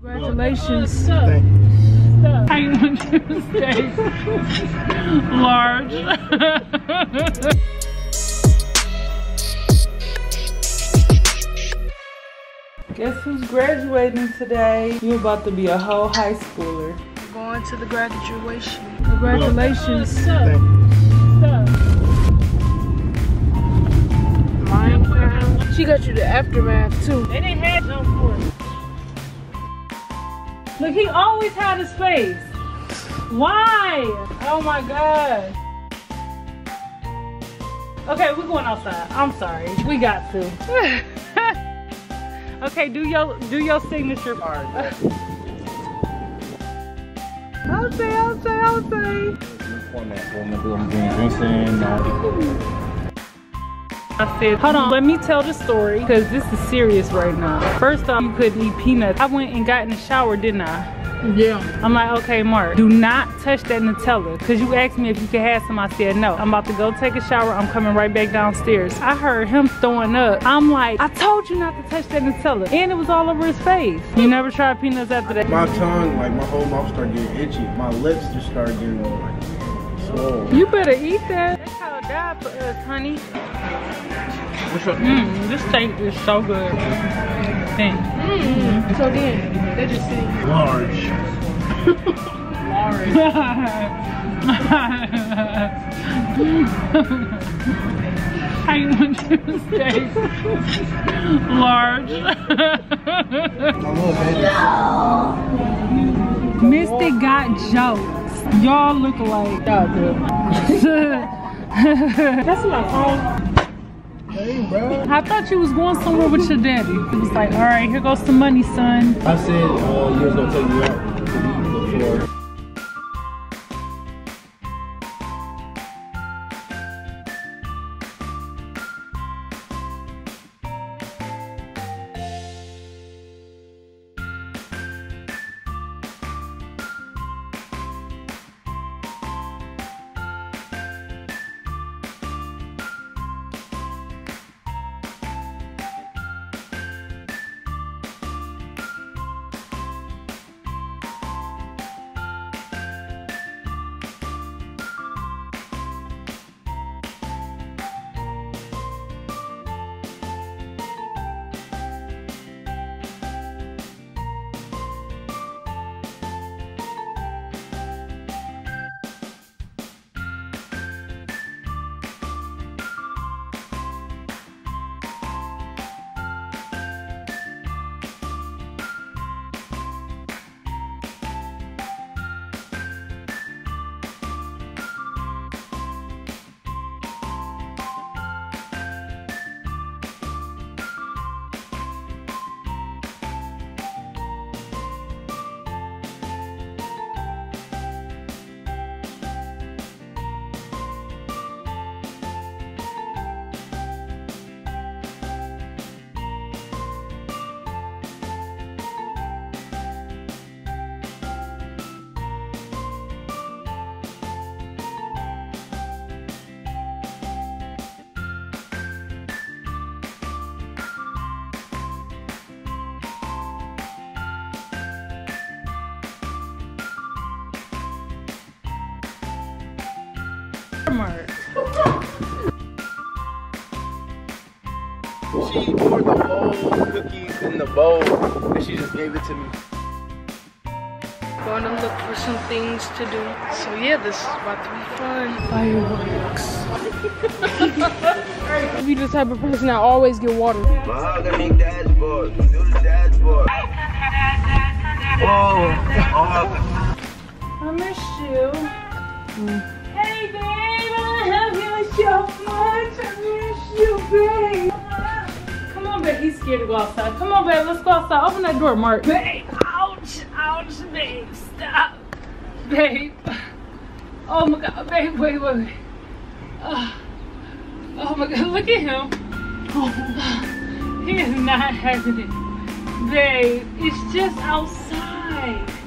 Congratulations. Thank How you want to large? Guess who's graduating today? You're about to be a whole high schooler. Going to the graduation. Congratulations. Thank Minecraft. She got you the aftermath too. Look, he always had his face. Why? Oh my god. Okay, we're going outside. I'm sorry. We got to. okay, do your do your signature part. I'll say, I'll say, I'll say. I said, hold on, let me tell the story because this is serious right now. First off, you couldn't eat peanuts. I went and got in the shower, didn't I? Yeah. I'm like, okay, Mark, do not touch that Nutella. Cause you asked me if you could have some. I said no. I'm about to go take a shower. I'm coming right back downstairs. I heard him throwing up. I'm like, I told you not to touch that Nutella. And it was all over his face. You never tried peanuts after that? my tongue, like my whole mouth started getting itchy. My lips just started getting like swollen. You better eat that. That's how it died for us, honey. Which one? Mmm, this steak is so good. Thank Mm. So then, they just say Large. How you want to stay large? My little baby. Mystic got jokes. Y'all look like y'all do. That's my phone. Hey, bro. I thought you was going somewhere with your daddy. It was like, all right, here goes some money, son. I said uh, you was gonna take me out. Mark. She poured the whole cookies in the bowl and she just gave it to me. going to look for some things to do. So yeah, this is about to be fun. Fireworks. Be the type of person that always get water. Mahogany dashboard. Do the dashboard. Oh, oh, I miss you. Hey, scared to go outside. Come on, babe. Let's go outside. Open that door, Mark. Babe, ouch, ouch, babe. Stop. Babe. Oh, my God. Babe, wait, wait, wait. Uh, oh, my God. Look at him. He is not having it. Babe, it's just outside.